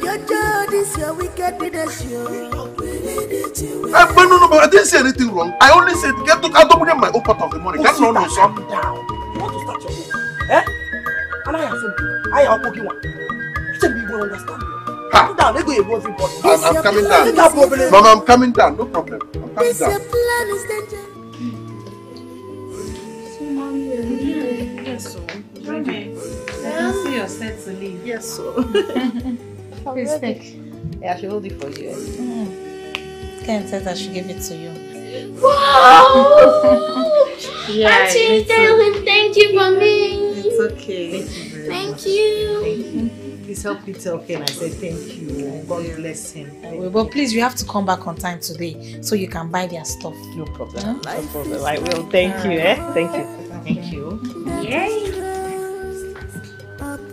This your but no, no, but I didn't say anything wrong. I only said get to I don't my own part of the money. That's not no son. down. You want to start your own? Eh? And I am saying, I am working one. You tell me you don't understand. Calm down, let go above everybody. I'm, I'm coming down. Mama, I'm coming down. No problem. I'm coming This your down. plan is danger. Yes, I can see you're set to leave. Yes, so. Please take. Yeah, she hold it for you. Mm. Ken said I should give it to you. Wow! Yeah, Auntie, it's tell him thank you for me. It's okay. Thank you. Please help me tell Ken I said thank you. God bless him. I will, But please, you have to come back on time today so you can buy their stuff. No problem. Huh? No problem. I will. Thank you. Eh? Thank you. Thank you. Yay!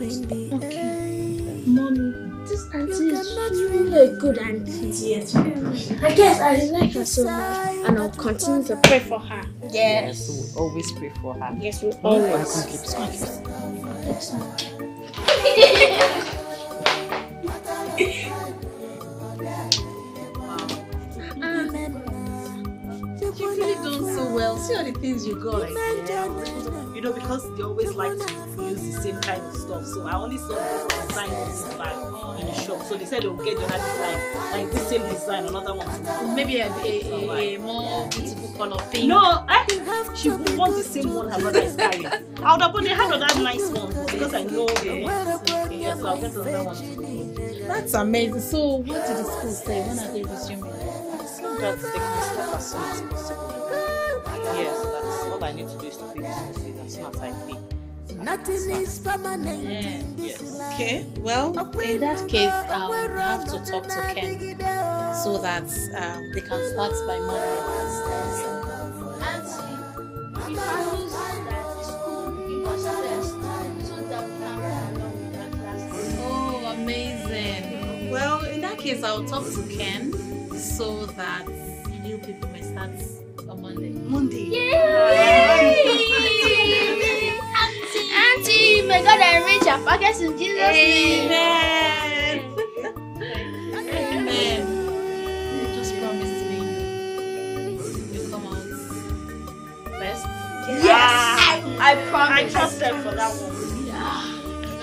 Okay. Mommy, this auntie is not really a good auntie. Yes. I guess I like her so much and I'll continue to pray for her. Yes, we'll always pray for her. Yes, we Always. always. You've really done so well. See all the things you got. You know, because they always like to use the same kind of stuff. So I only saw the design of this bag in the shop. So they said they'll get the other design. Like this same design, another one. Maybe a, a, a, a more beautiful color thing. No, eh? I she would want the same one her brother is carrying. I would have put they had other nice one because I know the one. Yes, so I'll get another one. That's amazing. So, what did the school say? When are they resuming? So that they can as soon as possible. Yes, that's all I need to do is to pay the school fees as soon as I pay. Nothing is permanent. Yeah. Yes. Okay. Well, in that case, um, we have to talk to Ken so that um, they can start by Monday. Auntie, if I lose that school, give us test so that we can run along that class. Oh, amazing. Well, in that case, I'll talk to Ken so that you people may start on Monday. Monday. Yay! Auntie, Auntie, may God enrich your pockets in Jesus' name. Amen. Amen. You just promised me you come out best. Yes, I I promise. trust them for that one.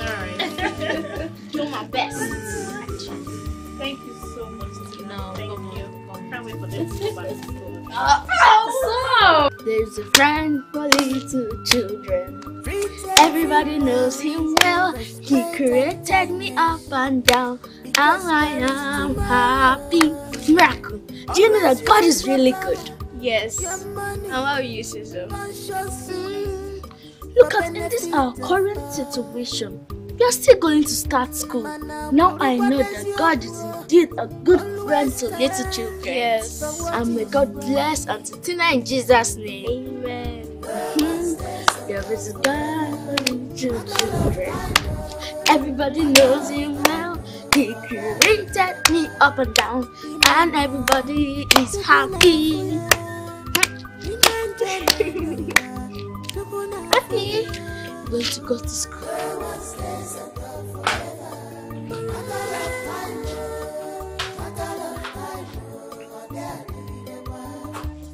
Alright. Do my best. Wait for them to go back to There's a friend for little children. Everybody knows him well. He created me up and down, and I am happy. Miracle. Do you know that God is really good? Yes. And why will you say so? Mm, Look at in this our current situation. We are still going to start school. Now I know that God is indeed a good friend to little children. Yes. And may God bless Auntie Tina in Jesus' name. Amen. Hmm. There is a God for little children. Everybody knows him well. He created me up and down, and everybody is happy. happy. Going to go to school.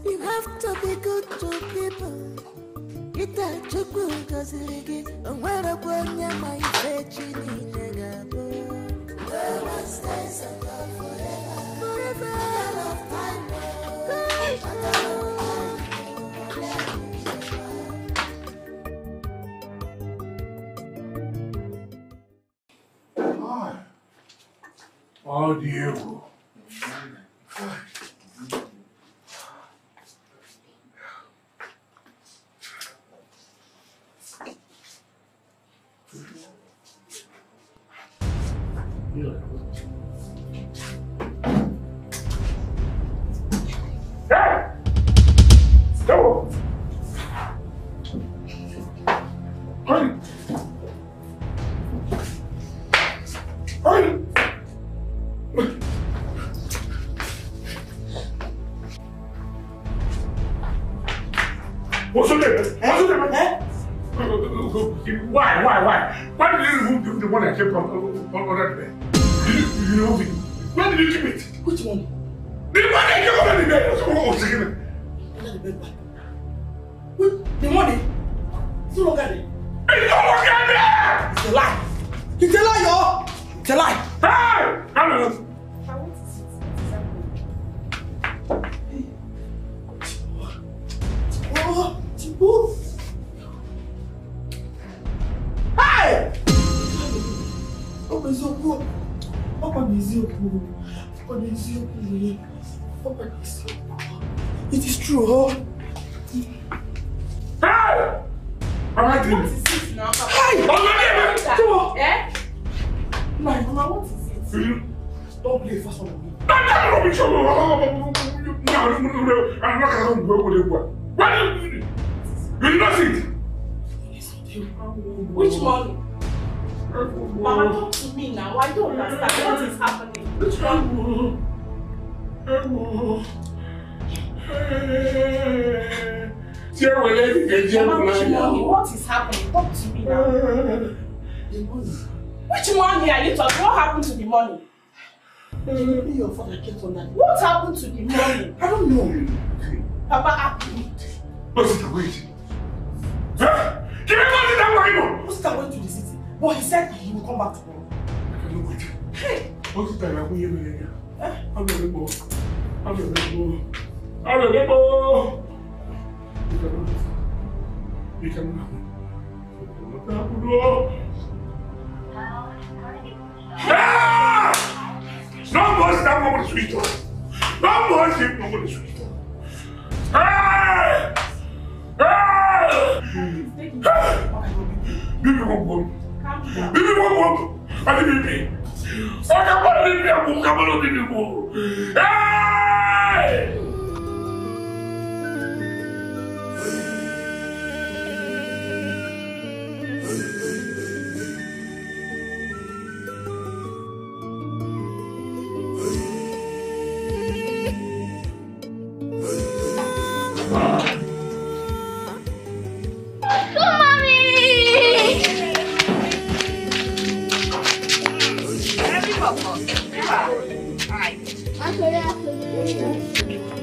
You have to be good to people. Ita chukwu gọziri gị, o nwerekwa onye ma ife chi niile ga-abụ. Forever. Ọ dị egwu. Hey! Why, why, why? Why you remove the, the one that came from uh, under the bed? Did you, you remove it? Where did you keep it? Which one? The money you got in there. So what was it? Under the bed bag. Wait, the money? Still longer there. It's no longer there! It's a lie. It's a lie, yo! It's a lie. Hey! I don't know. Oh, Chibu. Ọkọ eziokwu. Ọkọ na eziokwu. Ọkọ na eziokwu. Ọkọ na eziokwu. It is true, huh? Hey! Am I dreaming? Hey! Oh, no, no, no. Come on. Eh? My mama, what is it? You- Don't play fast one on me. Don't tell me rubbish. No, no, no, no. I'm not going to go with you. What did you do? You did not see it? Which money? Mama, talk to me now. I don't understand. What is happening? Which one? Ṣé wẹ̀lẹ́ ti kẹ̀jẹ́ Mama, which fúnra? What is happening? Talk to me now. Which money are you talking? What happened to the money? Maybe your father kept on that. What happened to the money? I don't know. Papa, I- What's it wait? Huh? Give me money that why no? Osita went to the city, but he said he will come back tomorrow. I can't wait. What's it time? I'm going to I'm going to go. I'm going to go. I'm going to go. You can You can go. Ah! No more that woman sweet. No more that woman sweet. Hey! Hey! Bibi wọ́n bọ̀. bibi mo mo ani bibi ọkọ kọ ni bibi ẹkọ kamalo bibi mo.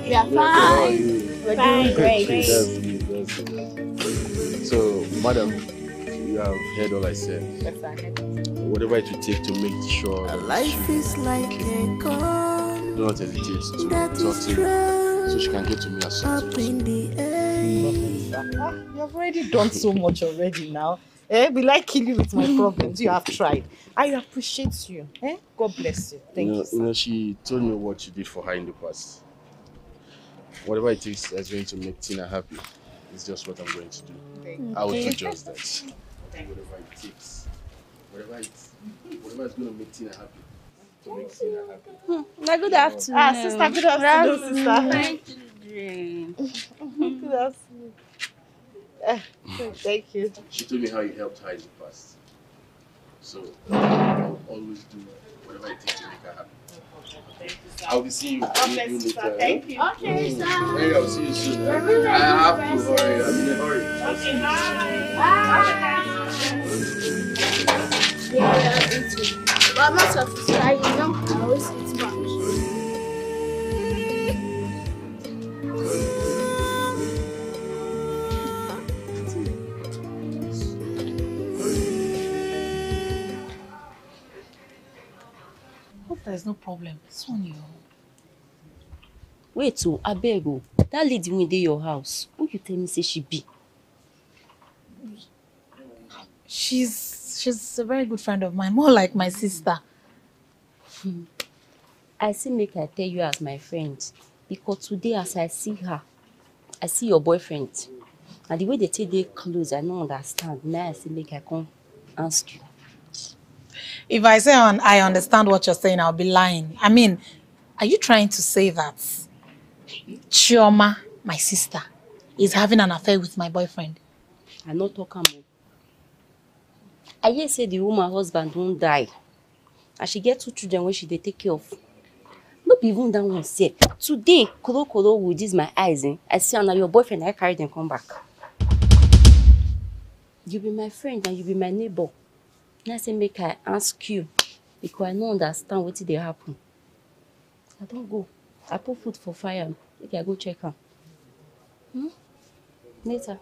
Hey! Yeah, fine. We're doing great. That's good, that's good. So, madam, you have heard all I said. Whatever it will take to make sure that Life she is like a gun do not hesitate to talk to me so she can get to me as soon as possible. in the air. You have already done so much already now. Eh? Will I kill you with my problems? You have tried. I appreciate you. Eh? God bless you. Thank you you. know, sir. you know, she told me what you did for her in the past. Whatever it is that's going to make Tina happy is just what I'm going to do. I will do just that. Whatever it takes. Whatever it's whatever is going to make Tina happy. To make Tina happy. Now, good afternoon. Ah, sister, good afternoon, sister. Thank you. Good afternoon. Eh, thank you. She told me how you helped her in the past. So I'll always do whatever it takes to make her happy. I'll be seeing you, Okay, you later. thank eh? you. Okay, mm. sir. Hey, I'll see you soon. I have to hurry. I'm in a hurry. Okay, bye. Bye. Yeah, I eat too. But not of I you know, I always eat much. There's no problem. Soon you. wait o abeg o dat lady wey dey your house who you tell me say she be She's she's a very good friend of mine, more like my sister. i say make i tell you as my friend because today as i see her i see your boyfriend na the way they take dey close i no understand na i say make i come ask you If I say on, I understand what you're saying, I'll be lying. I mean, are you trying to say that Chioma, my sister, is having an affair with my boyfriend? i no talk am i hear say the woman husband don die. And she get two children wey she dey take care of. No be even that one sef. Today korokoro with this my eyes eh, i see am your boyfriend na carry dem come back. You be my friend and you be my neighbor na say make i ask you because I no understand wetin dey happen. I don go. I put food for fire. Make I go check am. Hmm? Later.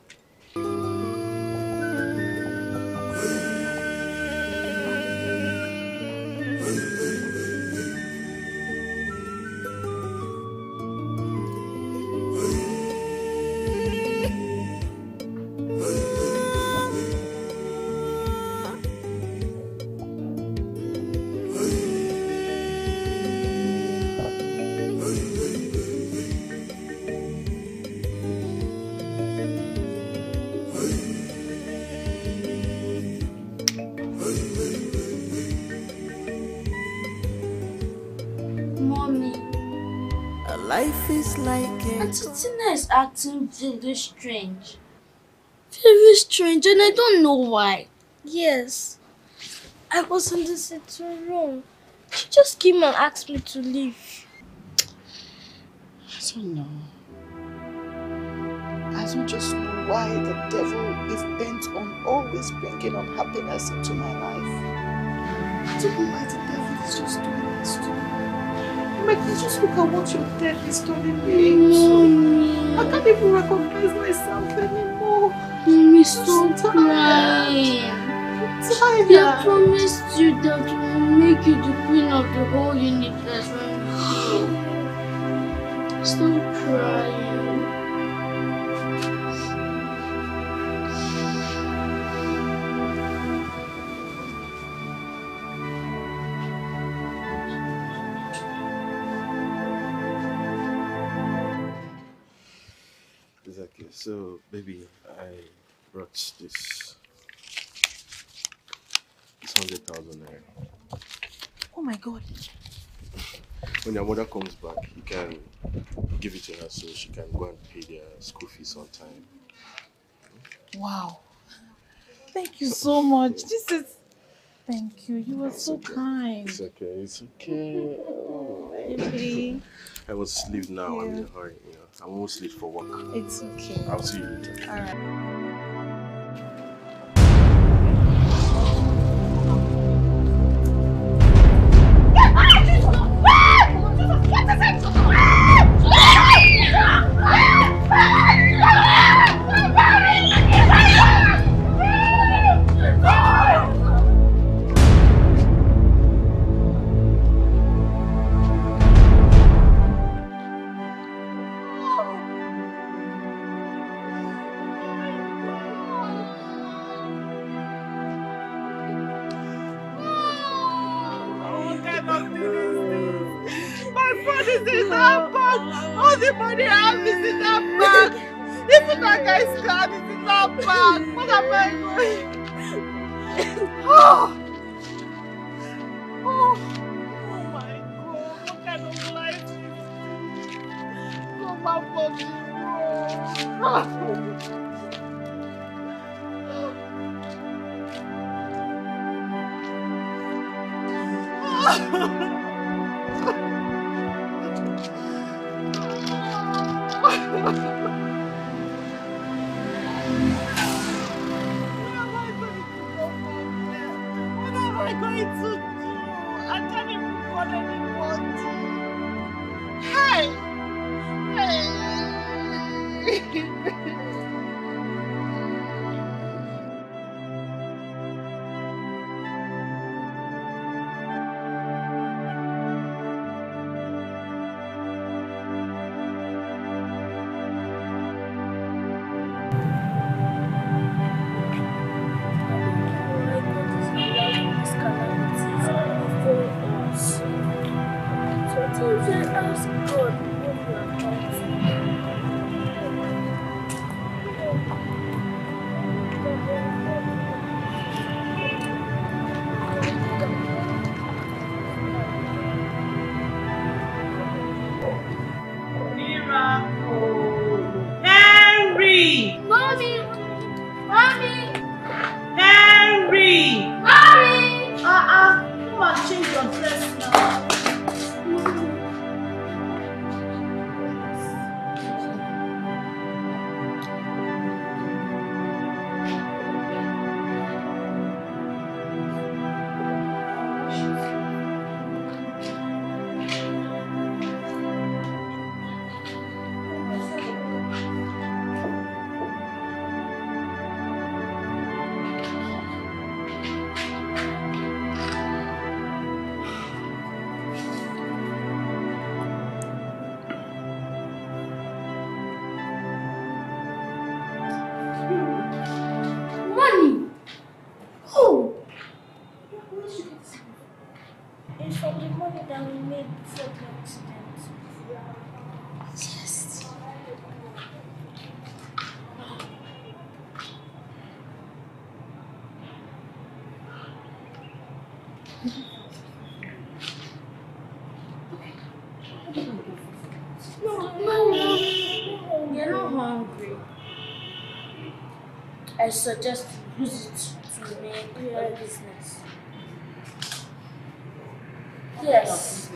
Life is like a Auntie Tina is acting very strange. Very strange, and I don't know why. Yes, I was in the sitting room. She just came and asked me to leave. I don't know. I don't just know why the devil is bent on always bringing unhappiness into my life. I don't know why the devil is just doing this to me. Maggie, just look at what your death is turning me into. I can't even recognize myself anymore. Mommy, stop tired. crying. I'm I promised you that we will make you the queen of the whole universe. Stop crying. So, baby, I brought this. Hundred thousand naira. Oh my god. When your mother comes back, you can give it to her so she can go and pay their school fees on time. Wow. Thank you so much. This is. Thank you. You were so kind. It's okay. It's okay. Oh, Baby. I must leave now. I'm in a hurry. I'm almost late for work. It's okay. I'll see you later. Alright. That guy's card is in that bag. What am I doing? Oh. Suggest use it to make your business. Yes.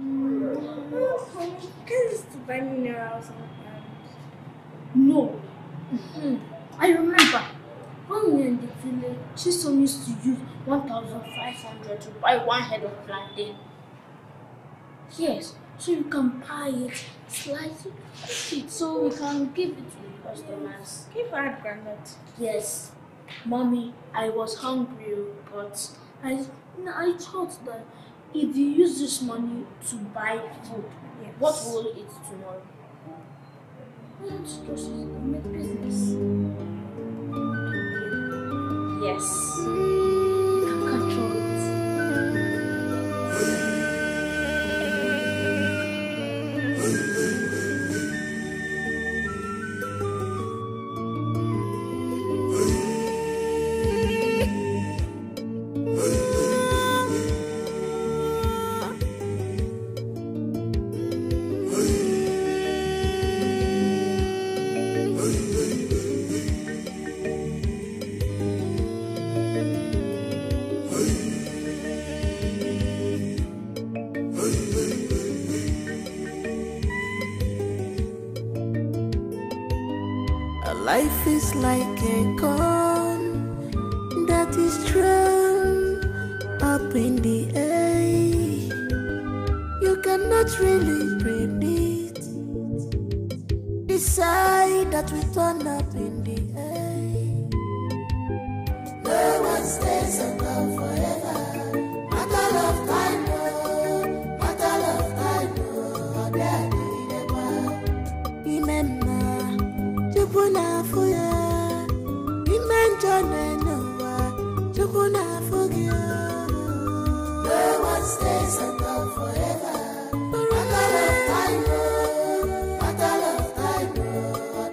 Mm, Can you to buy minerals sometimes? No. Mhm. I remember when we were in the village, Chisom used to use 1,500 to buy one head of plantain. Yes, so you can buy it, slice it, it, so we can give it to the customers. Give her granite. Yes, mommy, I was hungry, but I, I thought that if you use this money to buy food, what will eat tomorrow? Let's just to make business. Yes, mm. Chukwu na-afụ gị No one stays forever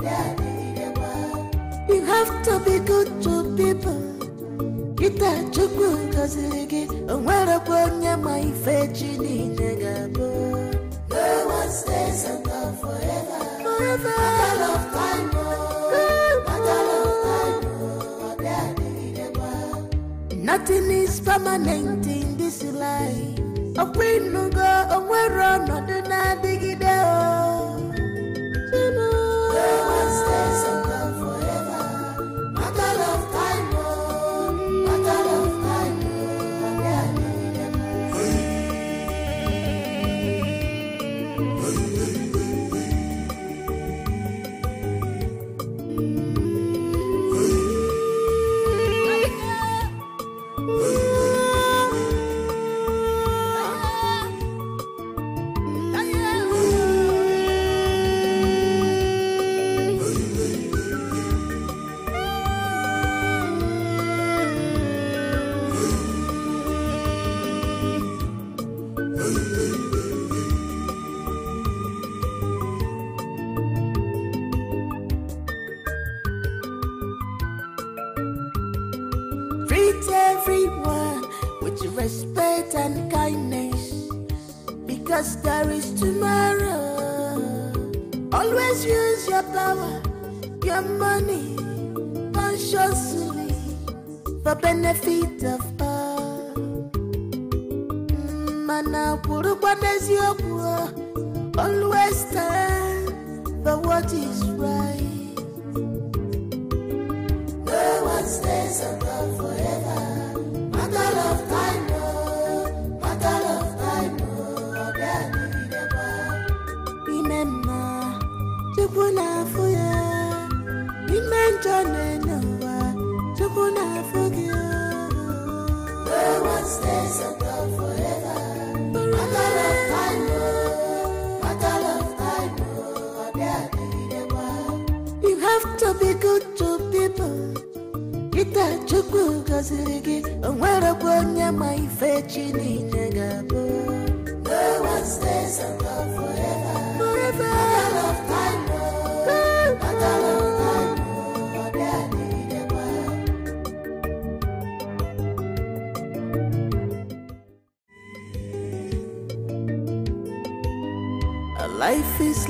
dị adịgidekwa. You have to be good to people Kịta Chukwu gọziri gị o nwerekwa onye ma ife chi niile ga-abụ forever Forever Nothing is permanent in this life. Ọkwa ịnụgo onwere ọnọdụ na-adịgide o. Chimo.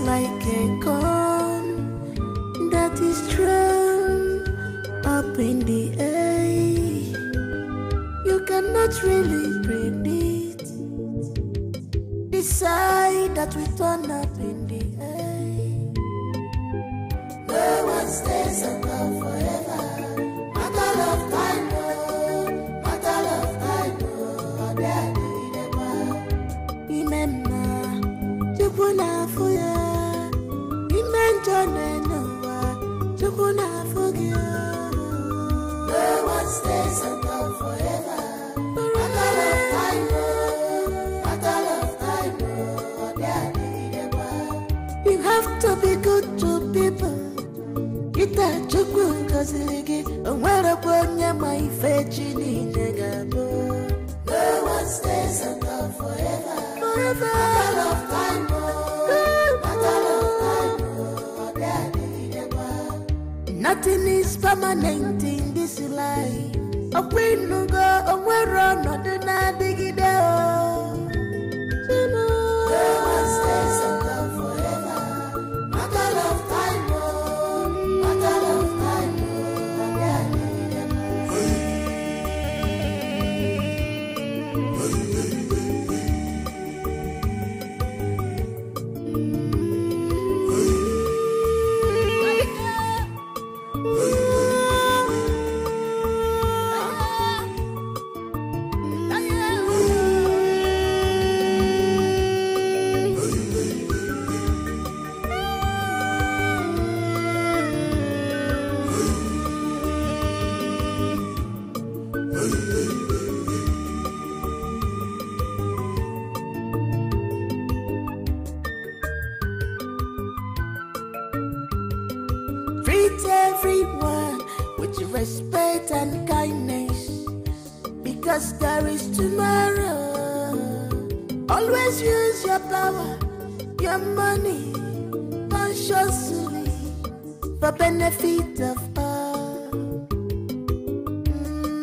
Like a corn that is thrown up in the air. You cannot really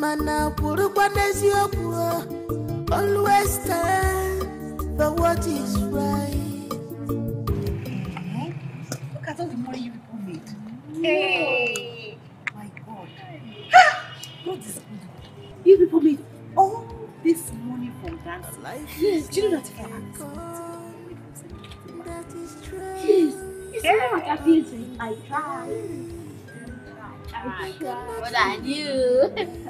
Mana kwurukwa n'eziokwu o, always stand for what is right. Look at all the money you people made. Hey! My God. God is good. You people made all this money from dancing. Yes, do you know that if I had this Yes. You see what that feels? I tried. I tried. What I do.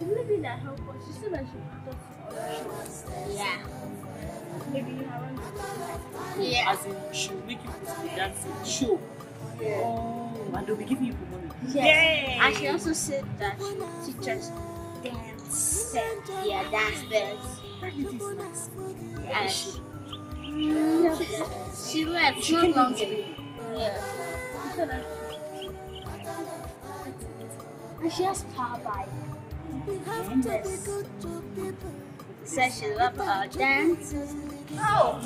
Maybe that help us. She said that she put us on Yeah. Maybe you haven't. Yeah. As in, she'll make you dancing show. Yeah. Oh, and they'll be giving you money. Yes. And she also said that she teach dance. Yeah, dance dance. That lady is nice. And mm, she, she left She long ago. Yeah. She said that- And she has power by Yes. Said she love her dance. Oh.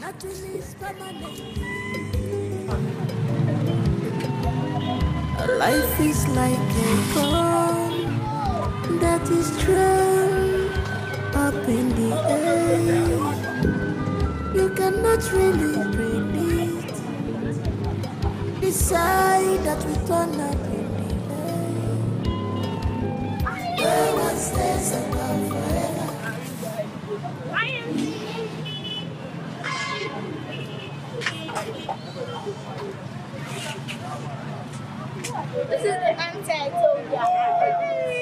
Nothing is permanent. Life is like a corn that is thrown up in the air. You cannot really predict the side that we turn up in the air. No one stays above forever. This is the answer I told you.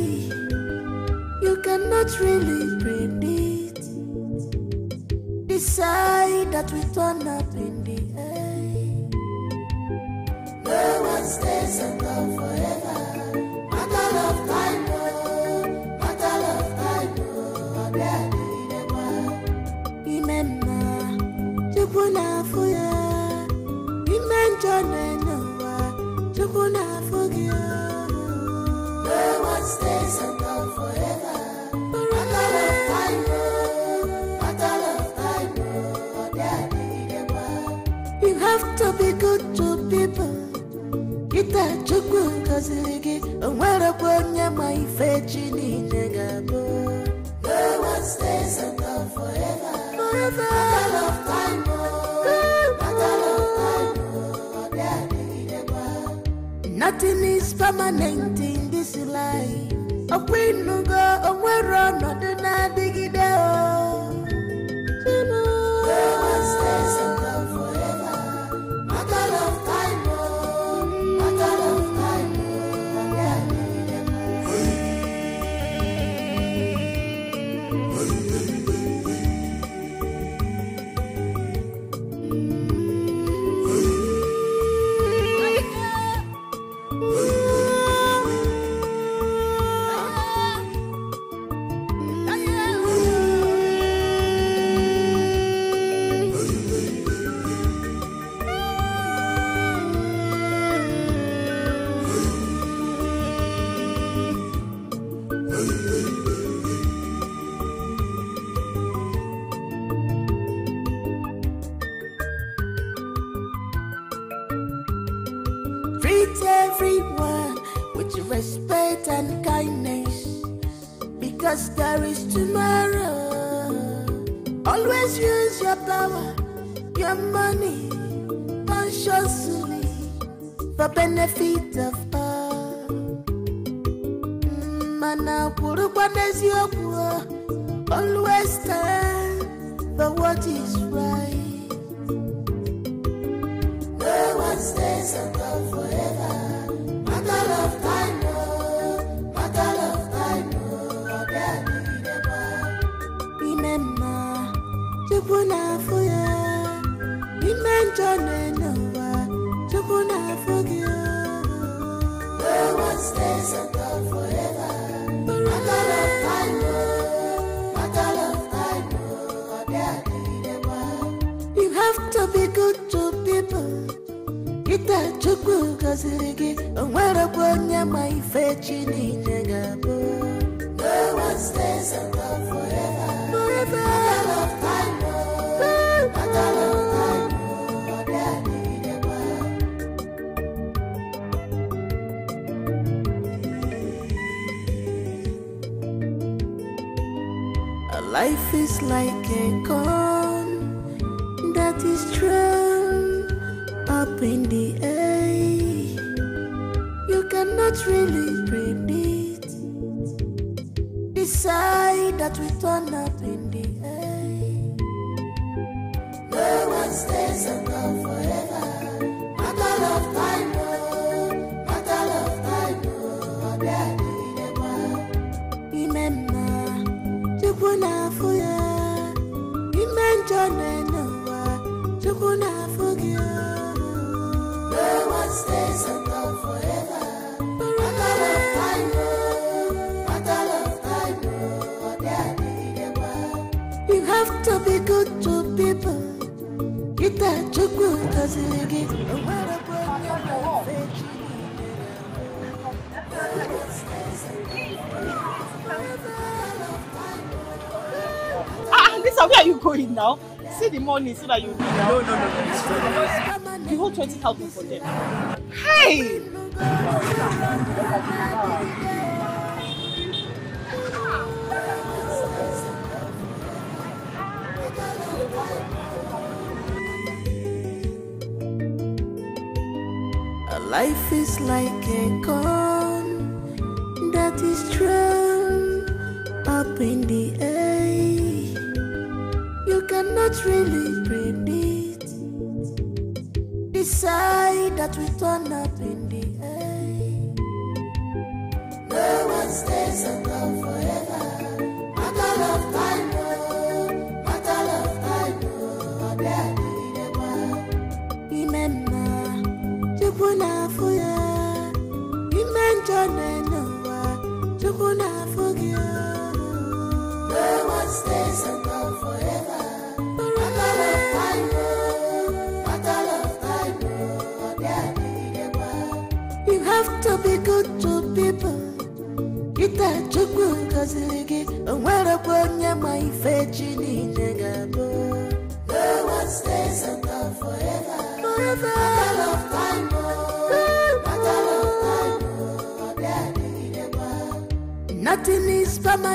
You cannot really predict the side that we turn up in the air. No one stays alone Chukwu gọziri gị, o nwerekwa onye ma ife chi niile ga-abụ. No one stays alone forever. Forever. Matter of time, oh, matter of time, oh. Nothing is permanent in this life. Ọkwa ịnụgo onwere ọnọdụ na-adịgide Chukwu gọziri gị, o nwerekwa onye ma ife chi niile ga-abụ. No one stays alone forever. Forever. Matter of time, oh, matter oh. of time, oh. A life is like a gun money so that you. No, no, no, no. You hold 20,000 for them.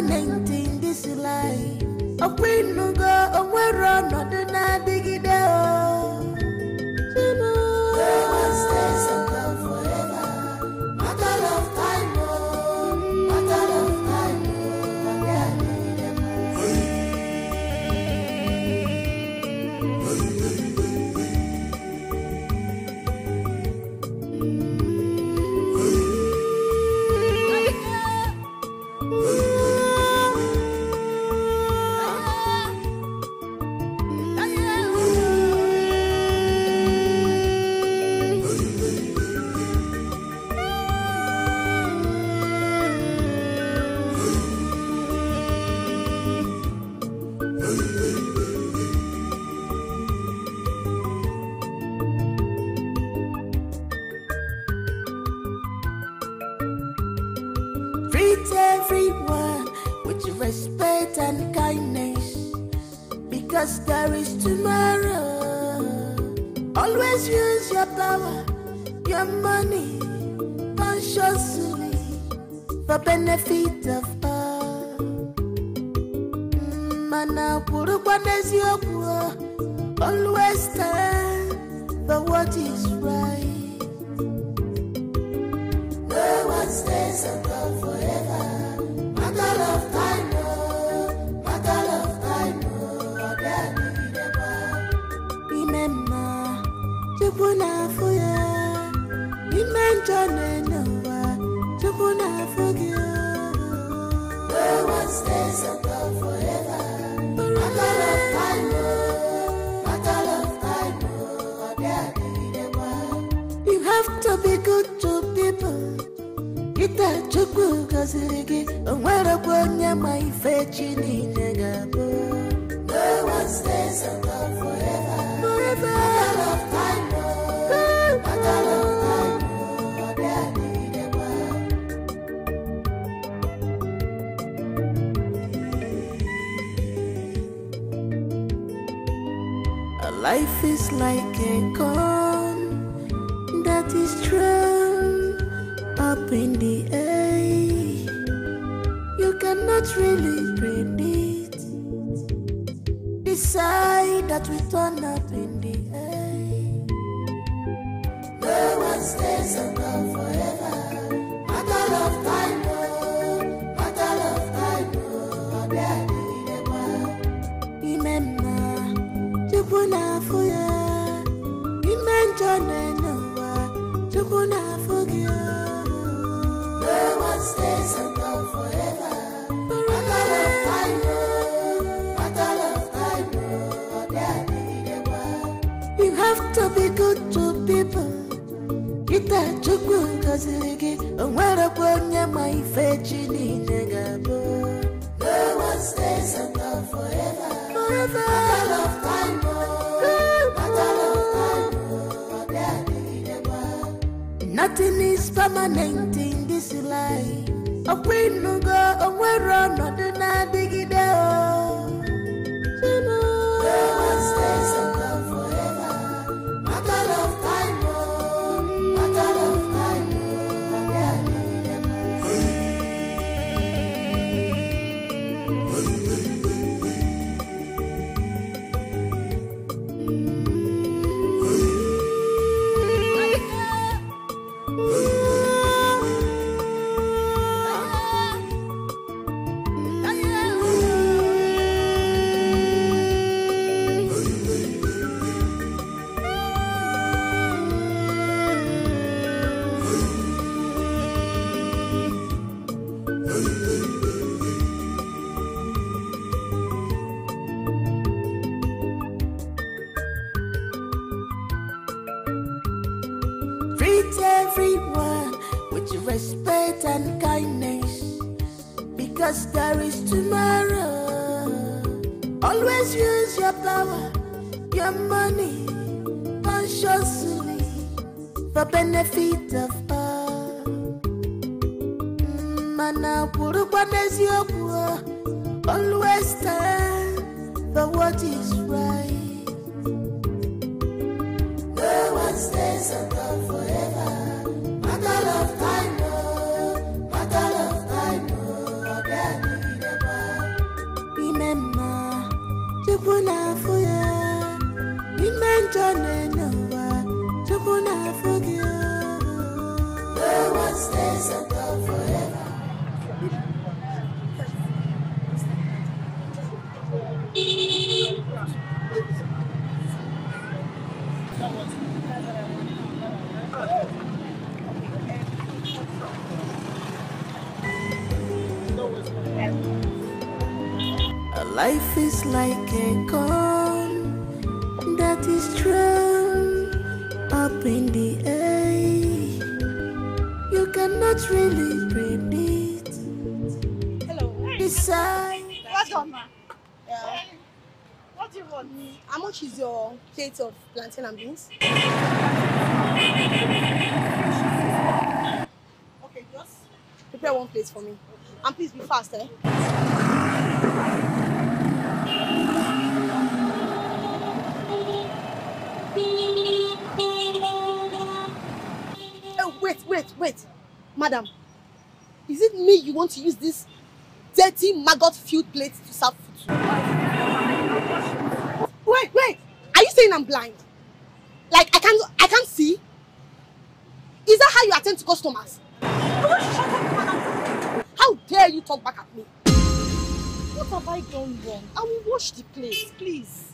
Is life is like a corn Always stand for what is right. No one stays on top forever. Matter of time, no. Matter of time, no. Again, never. Remember, Chukwu na-afụ ya. Ime njọ na-enye ụwa. No one stays on top is like a gun that is thrown up in the air. You cannot really predict. Hello. Decide. What's up, ma? Yeah. What do you want? How much is your plate of plantain and beans? Okay, just prepare one plate for me. And please be fast, eh? Wait, wait. Madam, is it me you want to use this dirty maggot-filled plate to serve food? Wait, wait. Are you saying I'm blind? Like I can't, I can't see? Is that how you attend to customers? How dare you talk back at me? What have I done wrong? I will wash the plate, please.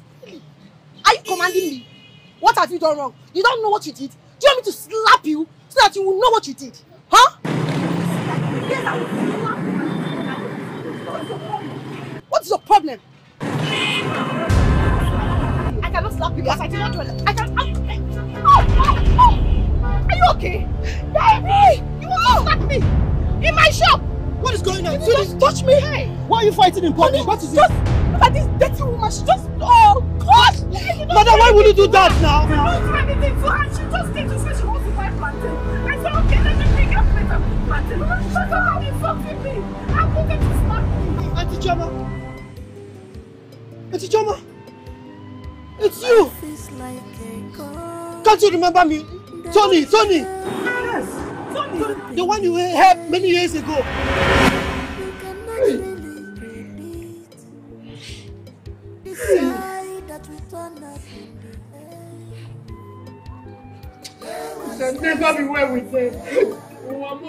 Are you commanding me? What have you done wrong? You don't know what you did? Do you want me to slap you so that you will know what you did? Huh? Yes, I will slap you. What's your problem? I cannot slap you because I did not do it. I can. Oh, oh, oh. Are you okay? Baby! You want to slap me? In my shop! What is going on? You just touch me! Hey! Why are you fighting in public? What is it? Just look at this dirty woman. She just. Oh, gosh! Mother, why would you do that now? I don't do anything to her. She just came to say she wants It's you. Can't you remember me? Tony, Tony. Yes, Tony. The one you helped many years ago. We. You can never be well with them. Madam,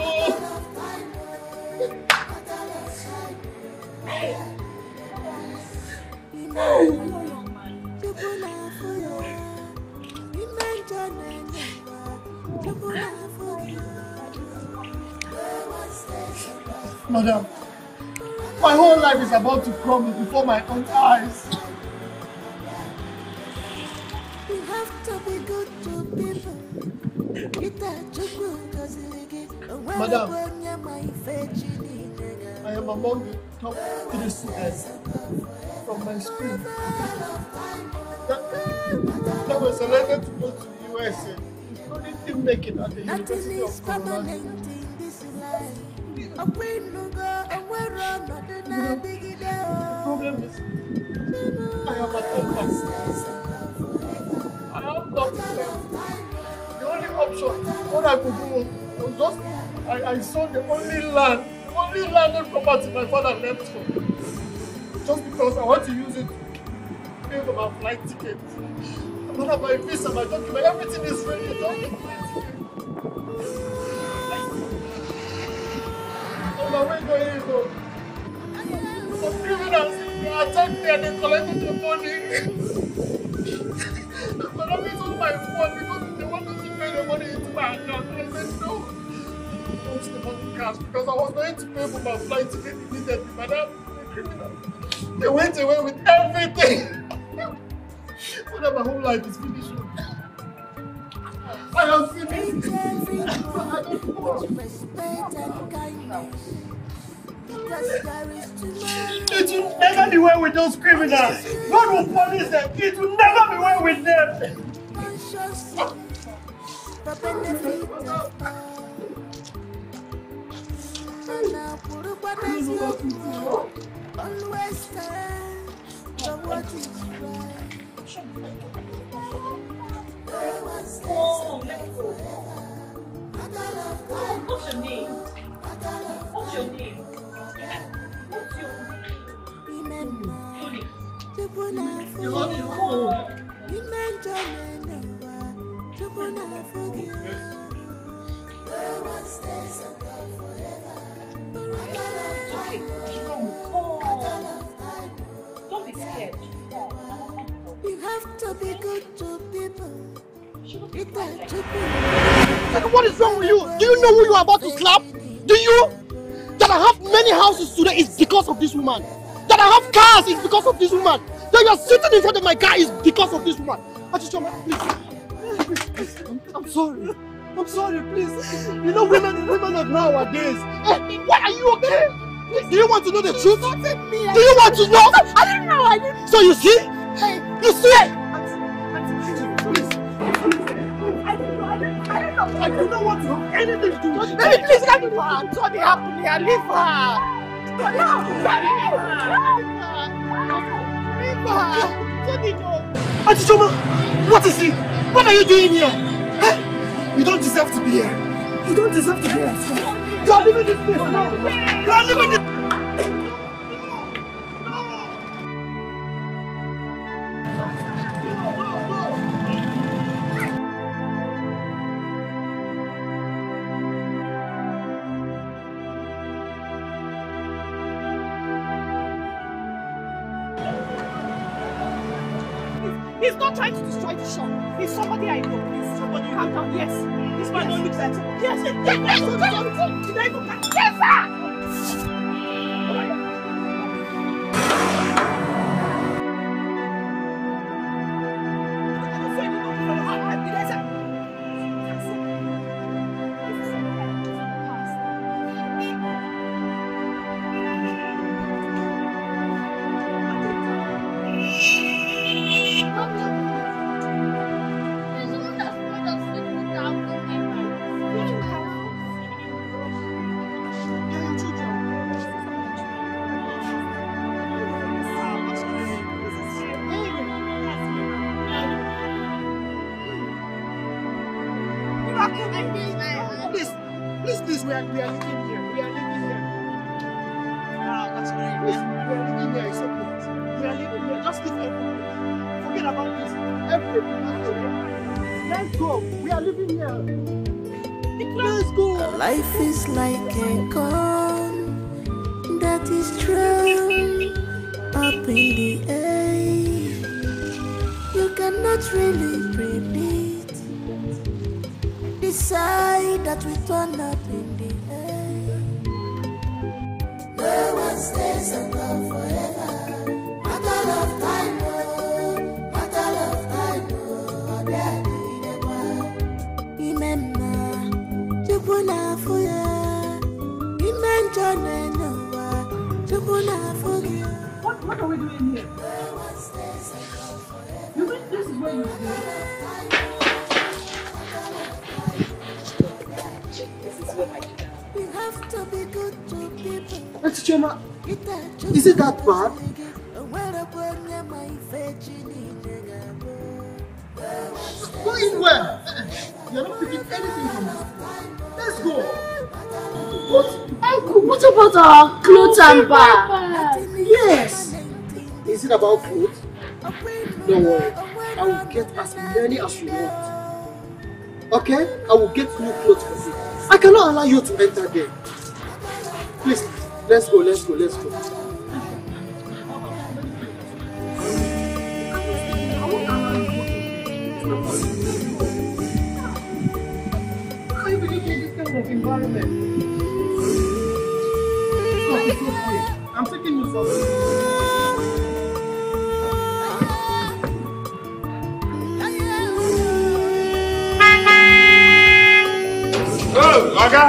my whole life is about to crumble before my own eyes. We have to be good to people. Madam. I am among the top three students from my school that, was selected to go to the USA. Make it at the Nothing University of Colorado. The problem is, I am at impasse. I have nothing left. The only option, what I could do was just, I, I sold the only land, the only landed property my father left for me. Just because I want to use it to pay for my flight ticket. I have my visa, my document, everything is ready. Just the flight ticket. On my way going home, some criminals they attacked me and they collected the money. but I it's all my fault because they wanted to pay the money into my account. And I said no. Because I was going to pay for my flight ticket immediately. But that the criminals, they went away with everything. Whether my whole life is finished. I am finished. It will never be well with those criminals. God will punish them. It will never be well with them. Always stand for what is right. Oh, let's go. What's your name? What's your name? About to slap? Do you? That I have many houses today is because of this woman. That I have cars is because of this woman. That you are sitting in front of my car is because of this woman. Achichoma, please. Please, please. I'm, I'm sorry. I'm sorry, please. You know women, women of nowadays. Eh, why are you okay? Do you want to know the truth? Do you want to know? I didn't know. I didn't. So you see? Something no. Achichoma, what is it? What are you doing here? Eh? You don't deserve to be here. You don't deserve to be here. You are leaving this place now. You are leaving this. The. He's somebody I know. Please, somebody calm down. Yes. This man don't look like Yes. Yes. Yes. Yes. Yes. Did I look like Yes, sir. Let's go. We are living here. Let's go. Life is like a gun that is thrown up in the air. You cannot really predict the side that we turn up in the air. No one stays above are we doing here? You think this is where you You have to be good to people Achichoma, is it that bad? Go in where? You're not picking anything from us. Let's go. What? Uncle, what about our clothes and bag? Yes. Is it about clothes? Don't worry. I will get as many as you want. Okay? I will get new clothes for you. I cannot allow you to enter there. Please, let's go, let's go, let's go. Environment? I'm taking you somewhere. Oga.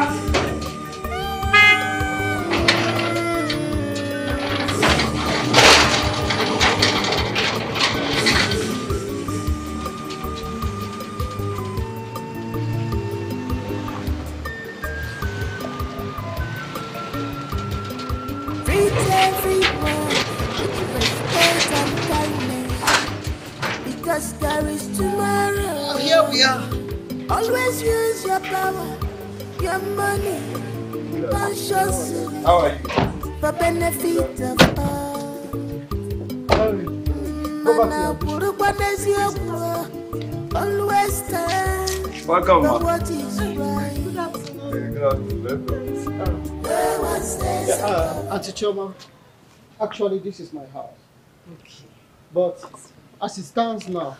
Treat everyone with respect and kindness. Because there is tomorrow. Oh, here we are. Always use your power, your money, consciously How are you? for benefit of all. Mana burukwa n'eziokwu, always stand Welcome, for ma. what is right. Where was this? Yeah, uh, Auntie Choma, actually, this is my house. Okay. But as it stands now,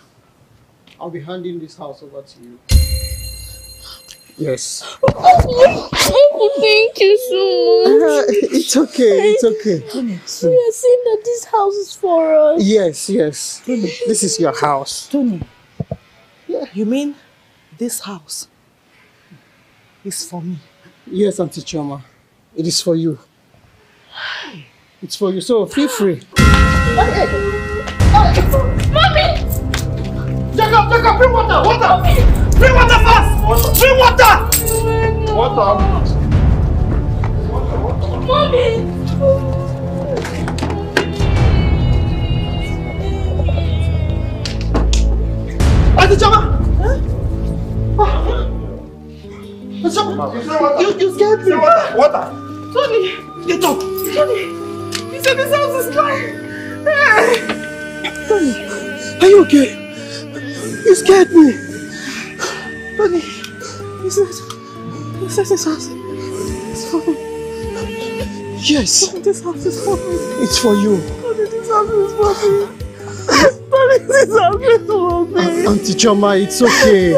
I'll be handing this house over to you. Yes. Oh, Thank you so much. it's okay. It's okay. So you're saying that this house is for us? Yes, yes. This is your house. Tony, Yeah. you mean this house is for me? Yes, Auntie Choma. It is for you. It's for you, so feel free. Mommy! Jacob, Jacob, bring water, water! Bring water fast! Bring water! Water. Mommy! Auntie Choma! Auntie Choma! You, you scared me! Water. Tony! Get up! Tony! You said this house is fire! Tony! Are you okay? You scared me! Tony! You said... You said this house is for me. Yes! This house is for me. It's for you. Tony, this house is for me. Tony, this house is for me. Auntie Choma, it's okay.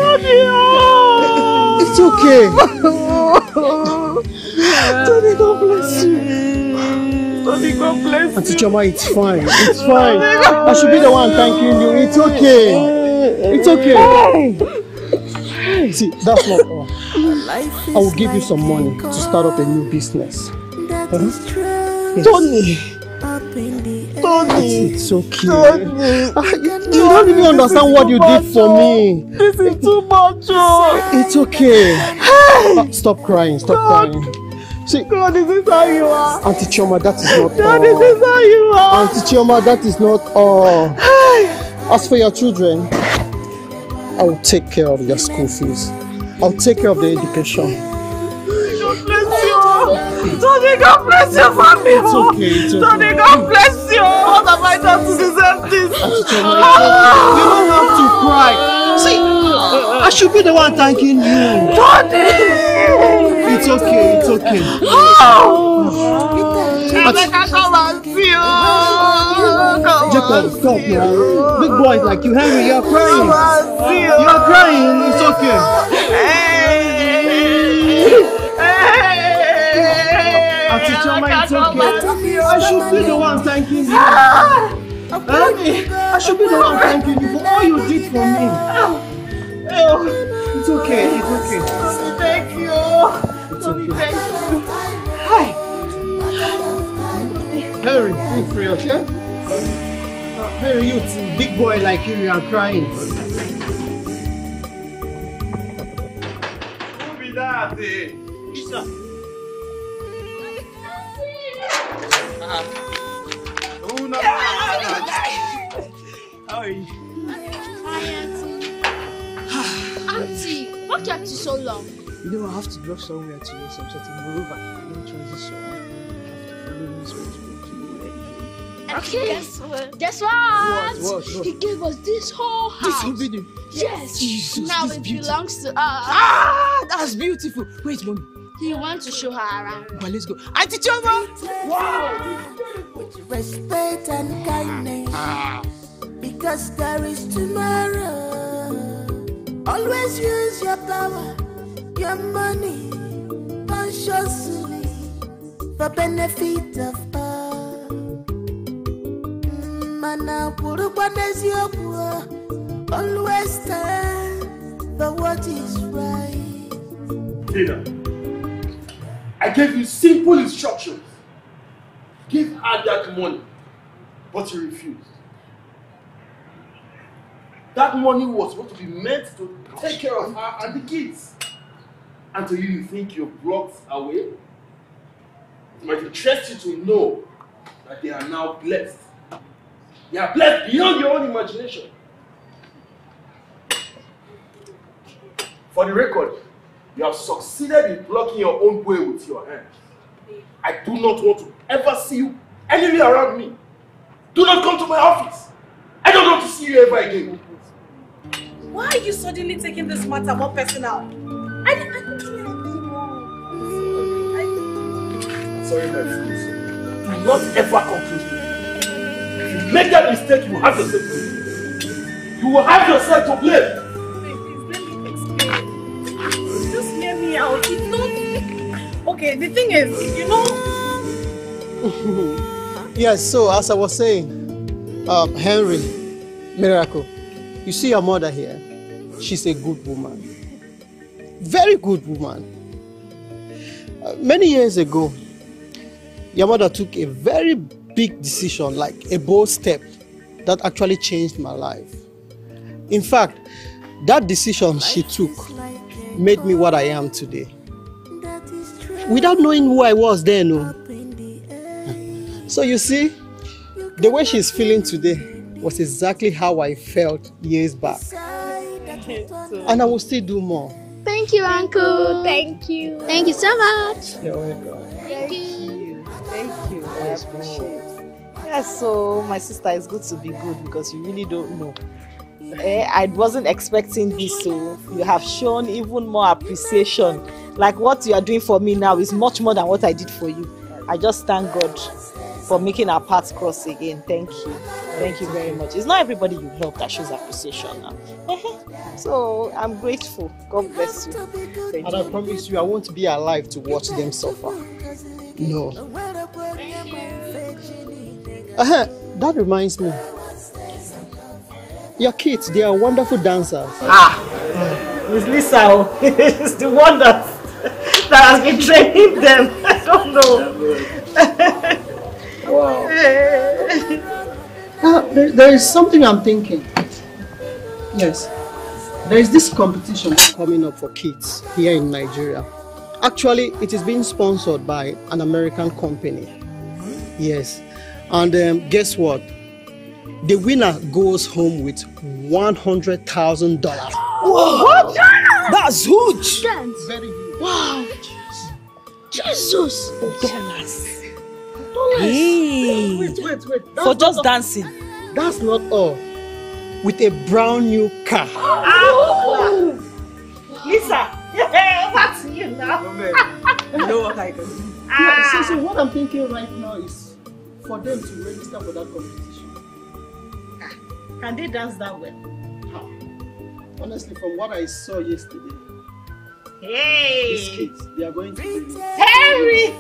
It's okay. Tony, God bless you. Tony, God bless you. Auntie Choma, it's fine. It's fine. I should be the one thanking you. It's okay. It's okay. See, that's not all. I will give you some money to start up a new business. Huh? Tony! Tony! It's okay. Ah, You you don't even understand what you did for me. This is too much. It's okay. Ah, Stop crying. Stop crying. See, God, this is how you are. Auntie Choma, that is not all. this is how you are. Auntie Choma, that is not all. As for your children, I will take care of your school fees. I'll take care of their education. God bless you! Tony, God bless your family! It's oh. okay, it's okay. Tony, God bless you! What have I done to deserve this? You don't have to cry. See, I should be the one thanking you. Tony! It's okay, it's okay. Oh. I can come and see you! Come Jacob, stop now. Big boys like you, Henry, you're crying. Come and see you! You're crying, it's okay. Auntie Choma, it's okay. I should be the one thanking you. Honey, I should be the one thanking you for all you did for me. It's okay, it's okay. Thank you! Tony, thank you! Hi. Harry, feel free, okay? Uh, Harry, you too, big boy like you, you are crying. Who be that? eh? Oh, no, no, no, no. Are you? Auntie. Auntie, what kept you so long? You know, I have to drop somewhere to do some certain moreover. I'm going to transition. I have to follow this way to Okay. Guess what? Guess what? What, what, what? He gave us this whole house. This will be Yes. Jesus, now this it beauty. belongs to us. Ah, that's beautiful. Wait, mommy. He wants to show her around. But let's go. Auntie Choma! With respect and kindness. Because there is tomorrow. Always use your power, your money, consciously for benefit of all. Mana kwurukwa n'eziokwu. Always stand for what is right. Tina, I gave you simple instructions. Give her that money, but you refused. That money was supposed to be meant to take care of her and the kids. To you, think you're blocked away? It might interest you to know that they are now blessed. They are blessed beyond your own imagination. For the record, you have succeeded in blocking your own way with your hands. I do not want to ever see you anywhere around me. Do not come to my office. I don't want to see you ever again. Why are you suddenly taking this matter more personal? I didn't, do anything wrong. Sorry, my friends. Do not ever conclude me. If you make that mistake, you will have yourself to blame. You will have yourself to blame. Just hear me out. It's not. Okay, the thing is, you know. yes, so as I was saying, um, Henry, Miracle, you see your mother here. She's a good woman. Very good woman. Uh, many years ago, your mother took a very big decision, like a bold step, that actually changed my life. In fact, that decision she took made me what I am today. Without knowing who I was then, no. Oh. So you see, the way she's feeling today was exactly how I felt years back. And I will still do more. Thank you, Uncle. Thank you. Thank you so much. You're welcome. Thank you. Thank you. I appreciate. Yes, so my sister, it's good to be good because you really don't know. Eh, I wasn't expecting this, so you have shown even more appreciation. Like what you are doing for me now is much more than what I did for you. I just thank God for making our paths cross again. Thank you. Thank you very much. It's not everybody you help that shows appreciation now. so I'm grateful. God bless you. Thank And I promise you, I won't be alive to watch them suffer. No. Uh-huh. That reminds me. Your kids, they are wonderful dancers. Ah, Miss Lisa, oh, it's the one that, that has been training them. I don't know. Wow. Uh, there, there is something I'm thinking. Yes. There is this competition coming up for kids here in Nigeria. Actually, it is being sponsored by an American company. Yes. And um, guess what? The winner goes home with $100,000. What? That's huge. Very huge. Wow. Jesus. Dollars. Hey. Wait, wait, wait. For just dancing. That's not all. With a brand new car. Oh. Lisa, what's you now? you know what I can do? Yeah, so, so what I'm thinking right now is for them to register for that competition. Can they dance that well? Honestly, from what I saw yesterday, Hey! these kids, they are going to be Henry!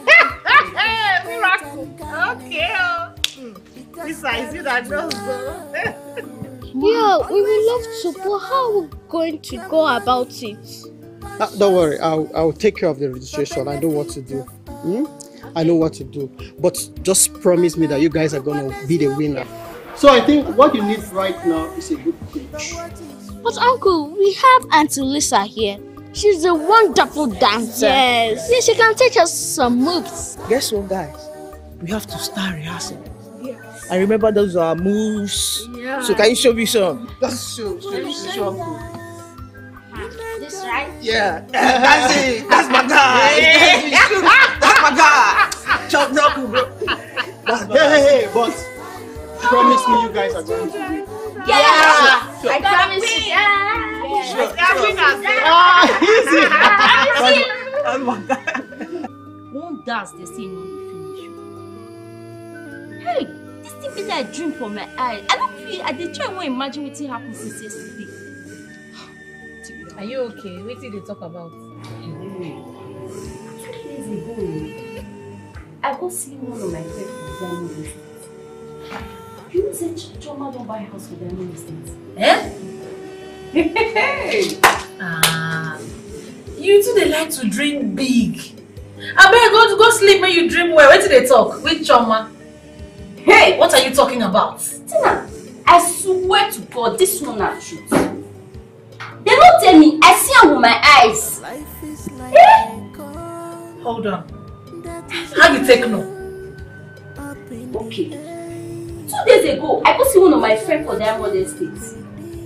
Miracle! Okay. oh. Hmm. Lisa, is it that knows though? Yeah, we would love to, but how are we going to go about it? Ah, don't worry, I'll, I'll take care of the registration. I know what to do. Hmm? I know what to do. But just promise me that you guys are going to be the winner. So I think what you need right now is a good coach. But Uncle, we have Auntie Lisa here. She's a wonderful dancer. Yes. Yeah, she can teach us some moves. Guess what, guys? We have to start rehearsing. I remember those are moves. Yeah. So can you show me some? That's show, show, show, Uncle. This right? Yeah. That's it. That's my guy. That's my guy. Chop knuckle, bro. Hey, hey, hey, but promise me you guys are going to win. Yeah. Sure. I promise you. Yeah. Sure, Ah, easy. One dance they say no dey finish. Hey, this thing be like dream for my eye. I don't feel I dey try wan imagine wetin happen since yesterday. Are you okay? What did they talk about? Two I go see one of my friends for Diamond Estate. You know say Ch- Chioma don buy house for Diamond Estate. Eh? ah, you too they like to dream big. Abeg, go, go sleep when you dream well. Wait till they talk. With Choma. Hey, what are you talking about? Tina, I swear to God, this one na truth. They no tell me, I see am with my eyes. Eh? Hold on. How you take no? Okay. Two days ago, I go see one of my friends for Diamond Estate.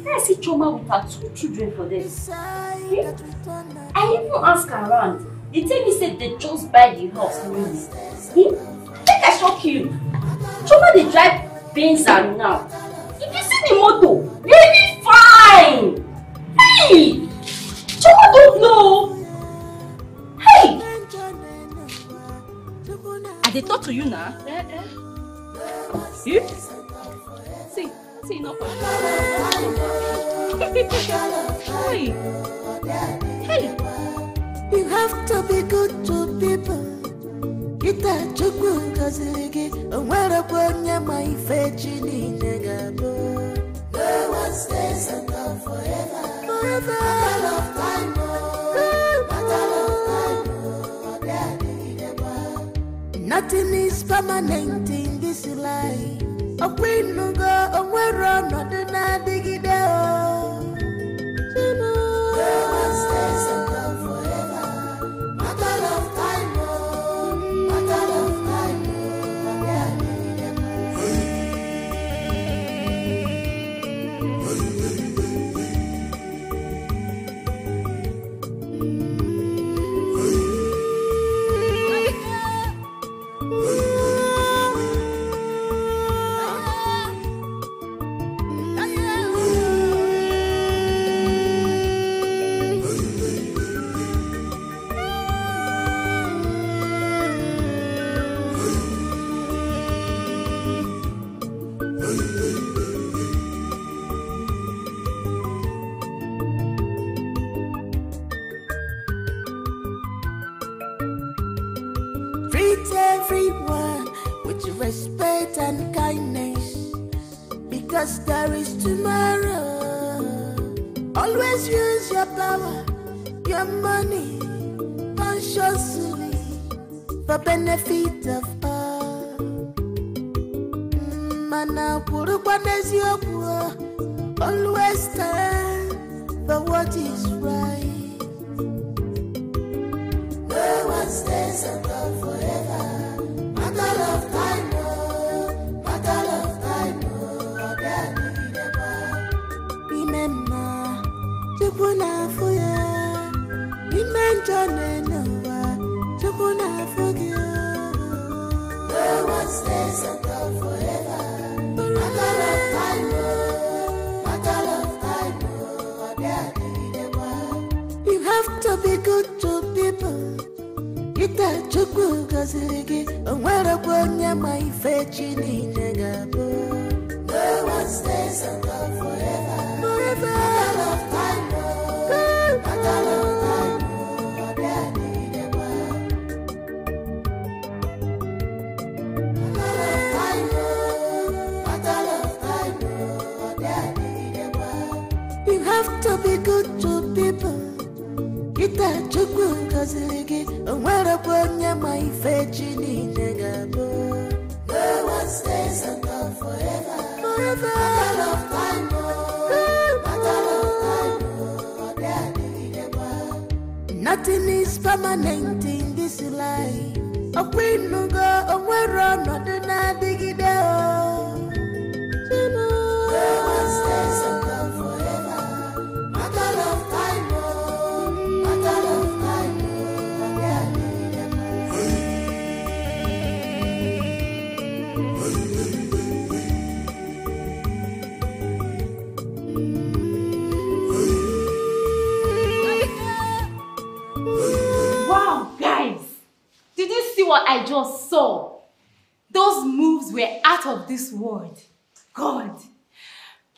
Then I see Choma with her two children for them. Eh? I even ask around. They tell me say they just buy the house newly. Eh? Make I shock you. Choma dey drive Benz and now. If you see the motor, really fine. Hey! Choma don't know. Hey! I dey talk to you now. Eh, eh. You? See, see, no Hey. Hey. You have to be good to people. Kita chukwu gọziri gị, o nwerekwa onye ma ife chi niile ga-abụ. No one stays and forever. Nothing is permanent in this life. Ọkwa ịnụgo o nwere ọnọdụ na-adịgide o. Chimo. Nothing is permanent in this life. Ọkwa ịnụgo o nwere ọnọdụ na-adịgide o. Chimo. What I just saw? Those moves were out of this world. God.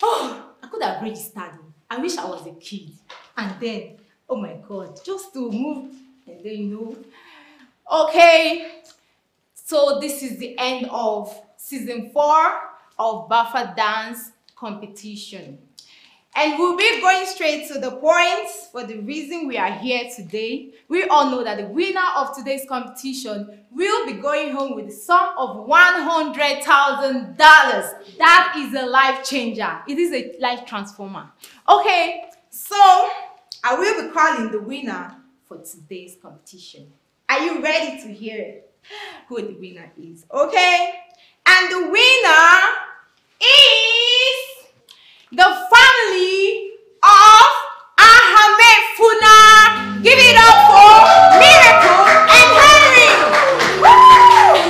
Oh, I could have registered. I wish I was a kid. And then, oh my God, just to move and then, you know. Okay, so this is the end of season four of Buffer Dance Competition. And we'll be going straight to the points for the reason we are here today. We all know that the winner of today's competition will be going home with a sum of $100,000. That is a life changer. It is a life transformer. Okay, so I will be calling the winner for today's competition. Are you ready to hear who the winner is? Okay, and the winner is the family of Ahmed Funa. Give it up for Miracle and Henry. Woo!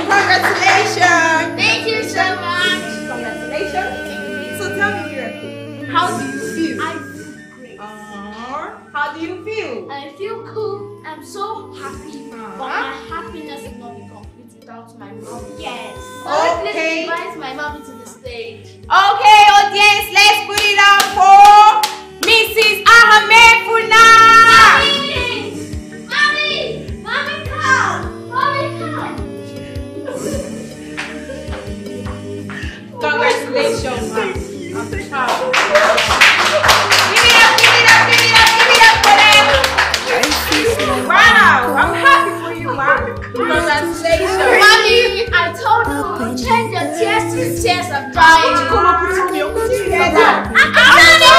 Congratulations. Thank you so much. Congratulations. So tell me, Miracle, how do you feel? I feel great. Uh, how do you feel? I feel cool. I'm so happy. Uh -huh. But my happiness will not be complete without my mom. Yes. Okay. So please invite my mom to the stage. Okay, audience, let's put it up for Mrs. Ahmed. Pronunciation. Mommy, I told you, change your chest to chest of dry. Come on, put some milk together.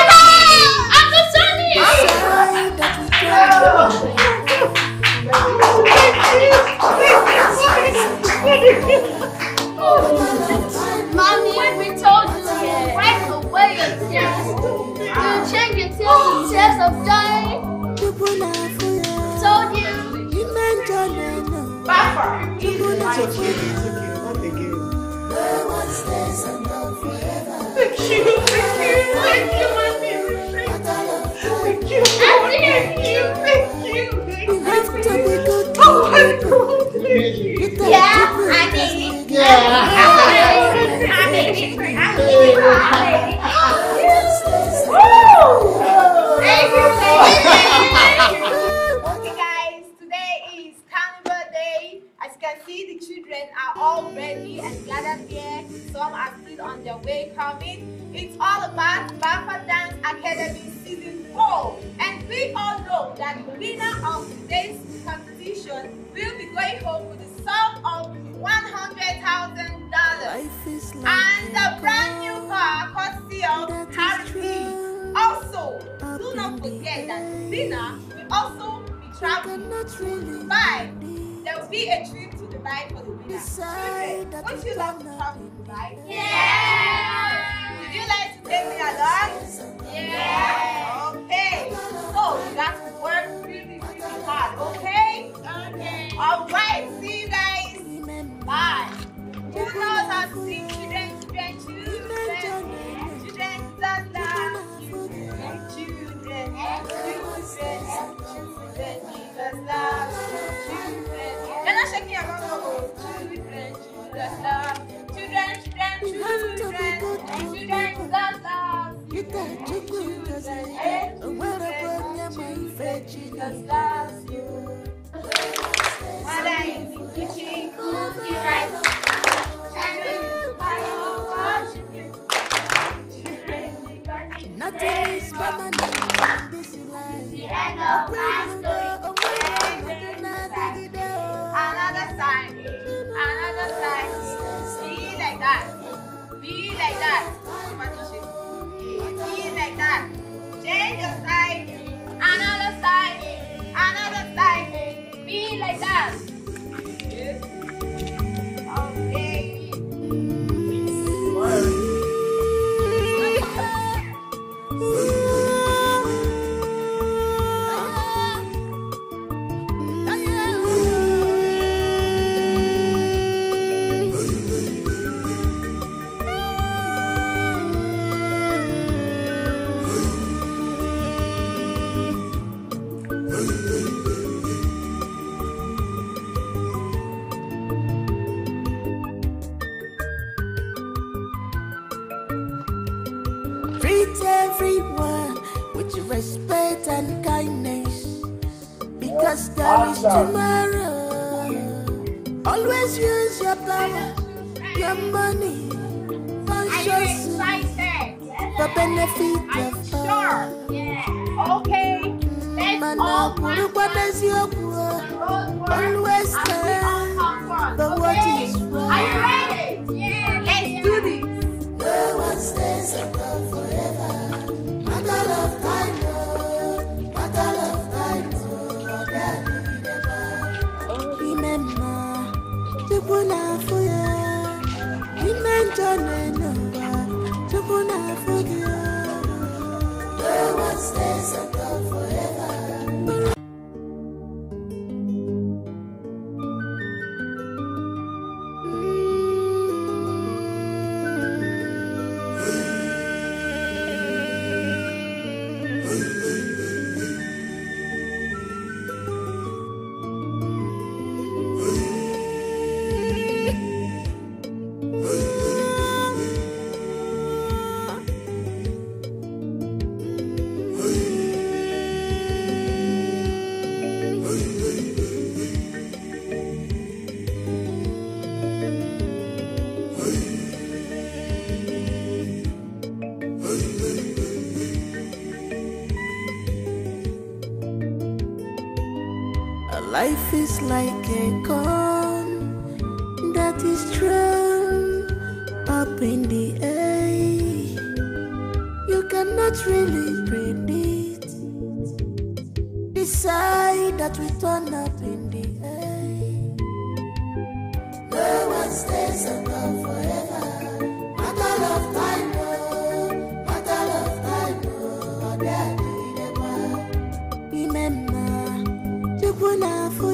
Chukwu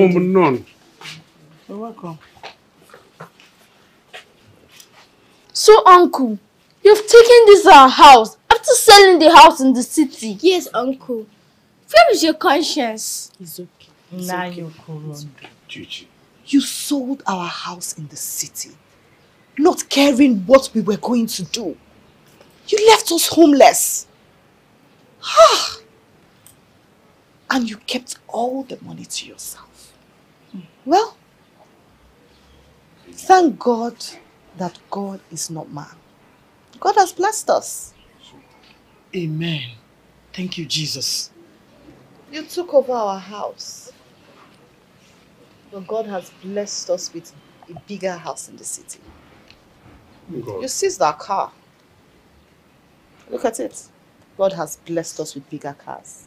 Oh, Come on, none. You're welcome. So, uncle, you've taken this our house after selling the house in the city. Yes, uncle. Where is your conscience? It's okay. Now you're Chichi. You sold our house in the city, not caring what we were going to do. You left us homeless. Ah! and you kept all the money to yourself. Well, thank God that God is not man. God has blessed us. Amen. Thank you, Jesus. You took over our house. But God has blessed us with a bigger house in the city. You seized our car. Look at it. God has blessed us with bigger cars.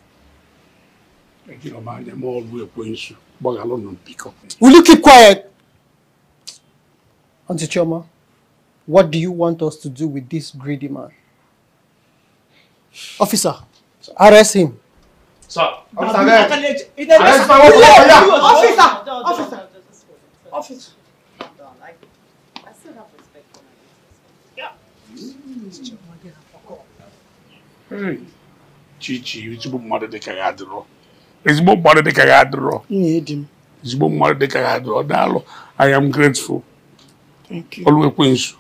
Thank you, man. I'm all way going to. But I don't pick up. Will you keep quiet? Auntie Chioma, what do you want us to do with this greedy man? Officer, arrest him. Sir. Officer, Arrest Arrest my wife. Officer, officer, officer. Hey, Chichi, ezigbo mmadụ dị ka ya adịrọ. Ezigbo mmadụ dị ka ya adịrọ. Nwunye di m. Ezigbo mmadụ dị ka ya adịrọ. Daalụ. I am grateful. Thank you. Olu ekwensu.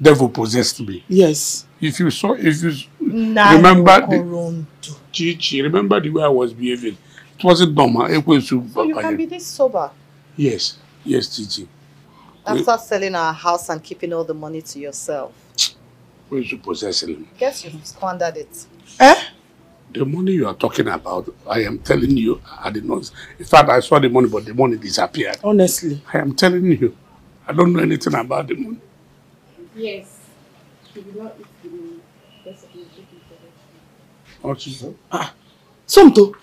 Devil possessed me. Yes. If you saw, if you remember the. Chichi, remember the way I was behaving. It wasn't normal. Ekwensu. So you can be this sober Yes, yes, Chichi. after selling our house and keeping all the money to yourself. Ekwensu possessing him. Guess you've squandered it. Eh? The money you are talking about, I am telling you, I did not. In fact, I saw the money, but the money disappeared. Honestly. I am telling you, I don't know anything about the money. Yes. She did not eat the money. That's what you're taking for her. What is that? Ah, Somto,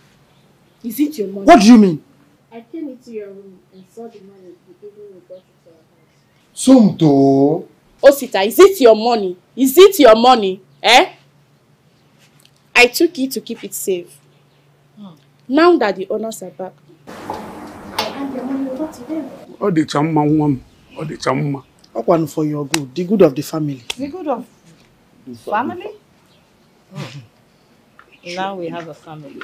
Is it your money? what do you mean? I came into your room and saw the money the people we brought it to our house. Somto. Osita, is it your money? Is it your money? Eh? I took it to keep it safe. Hmm. Now that the owners are back, I hand the money over to them. Ọ dịcha mma nwa m. Ọ dịcha mma. Okwan for your good, the good of the family. The good of family? Hmm. Now we have a family.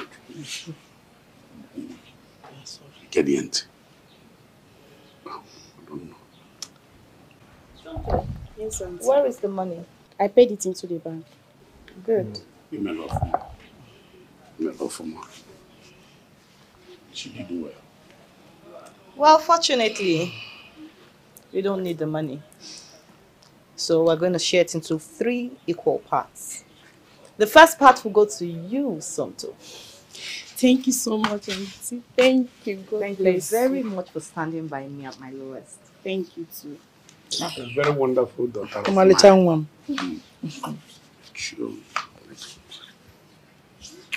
Get the end. Where is the money? I paid it into the bank. Good. Hmm. You may love me. You may love for more. She did well. Well, fortunately, we don't need the money. So we're going to share it into three equal parts. The first part will go to you, Somto. Thank you so much, Auntie. Thank you. God Thank you bless very much for standing by me at my lowest. Thank you too. A very wonderful daughter. of Ọmalịcha mine.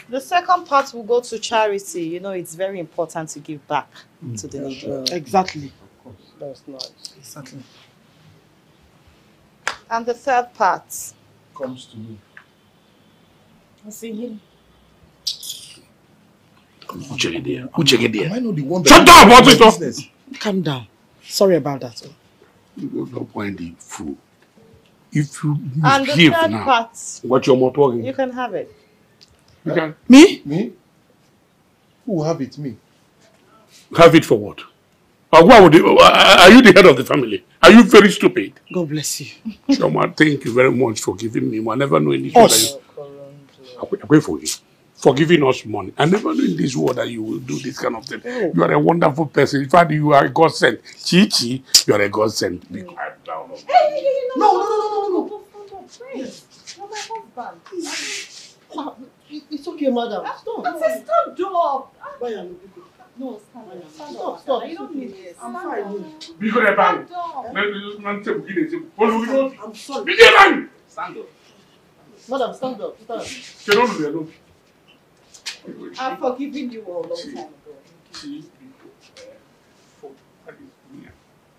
Nwa m. Sure. The second part will go to charity. You know, it's very important to give back mm. to the needy. Exactly. That's nice. Exactly. And the third part, Comes to me. Uche there. Uche there. Am I not the one Shut that up, what is my up? business? Calm down. Sorry about that. You don't point the fool. If you and the give third now, part, what your mouth talking? you can have it. You can Me? Me? Who will have it? Me. have it for what? Or why would you, are you the head of the family? Are you very stupid? God bless you. Chioma, thank you very much for giving me. I never know in this Us. world that I pray for you. For giving us money. I never knew in this world that you will do this kind of thing. You are a wonderful person. In fact, you are a God sent. Chi Chi, you are a God sent. Be quiet down. No, no, no, no, no, no. Ah, it- It's okay, madam. Stop. That's a stand up. Bayam, No, stand up. Stand Stop, up. stop. You don't need this. I'm Stand fine. up. Be good about Stand up. it. I'm sorry. Be there, man. Stand up. Madam, stand up. Stand up. Get on with your I've forgiven you a long time ago. See, people, uh, for that is me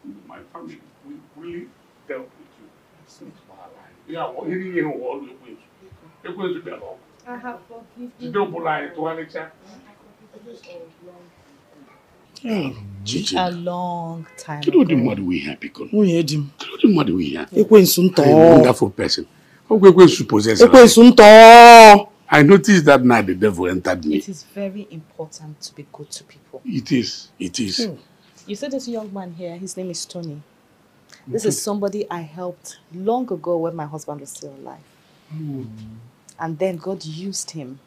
and my family, we really dealt with you since my life. Yeah, well, you didn't know all the ways. It was to be along. I have forgiven You don't lie to Alexa. Gigi. A long time Kedu ụdị mmadụ wụ ihe a biko? Nwunye di m. Kedu ụdị mmadụ wụ ihe a? Ekwensu ntọ. I'm a wonderful person. Ọgwụ ekwensu possess. Ekwensu ntọ. I noticed that night the devil entered me. It is very important to be good to people. It is. It is. Hmm. You see this young man here, his name is Tony. This is somebody I helped long ago when my husband was still alive. Hmm. And then God used him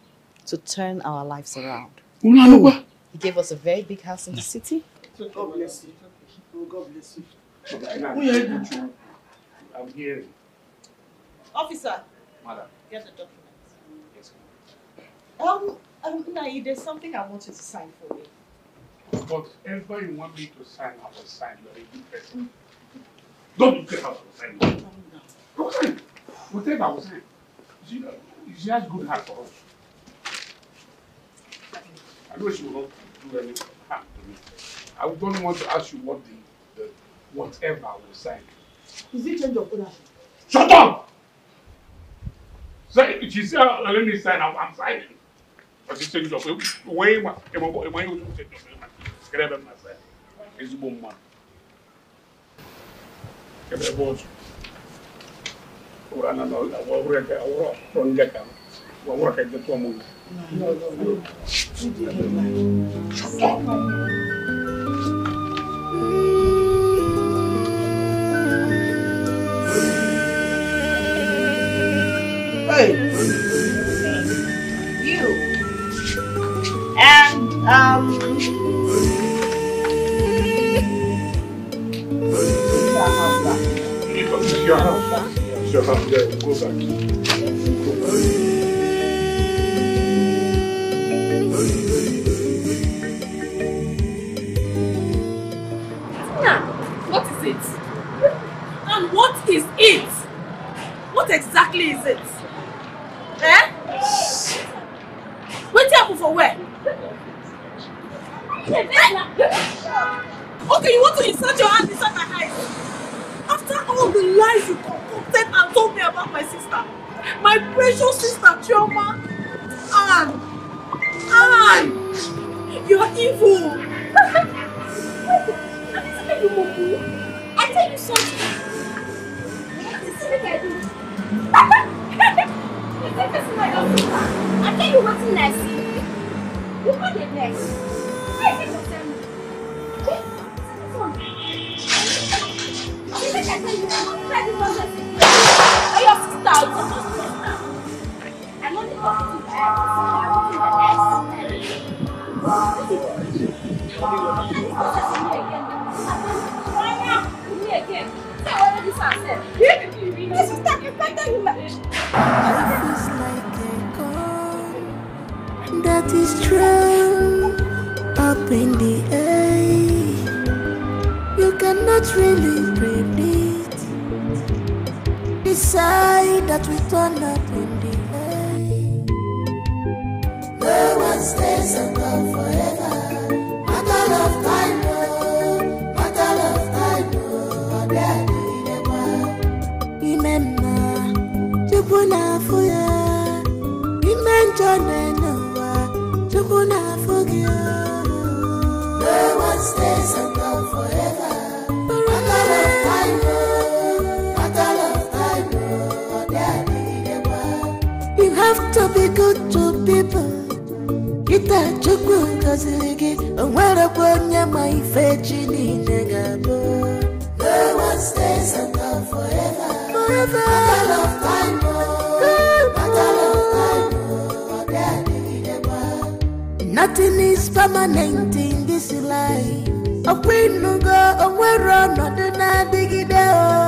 to turn our lives around. Unu? He gave us a very big house in the city. God bless you. Oh, God bless you. Nwunye dị jụụ. I'm hearing. Officer, Madam. get the documents. Yes. Um, um, Nai, there's something I want you to sign for me. Whatever you want me to sign, I will sign. You are a good person. Don't you care how to sign? Don't sign. Whatever I will sign. She, has good heart for us. I know she will not do any harm to me. I don't want to ask you what the, the whatever I will sign. Is it change of ownership? Shut up! Say, she said, uh, let me sign, I'm, I'm signing. But she said, "Look, when my, when my, when my, when my, grab him myself. It's boom man. No, wa. Wa to. Hey! You. And, um... It's your house. It's your. Yeah, go back. Go back. What is it? And what is it? What exactly is it? Eh? Wait happen for where? Okay, you want to insert your hand inside my eyes? After all the lies you texted and told me about my sister. My precious sister, Chioma. Anne. Anne. You're evil. I tell you, Moku. I tell you something. I do? you think this is my own sister? I tell you what's next. You put it next. I think tell me. You think I tell you? I'm not trying to that is strong up in the air. You cannot really predict. Decide that we turn up. No one stays and love forever. Forever. Of time, oh. oh. Nothing is permanent in this life. A queen no go, a we're on, not the.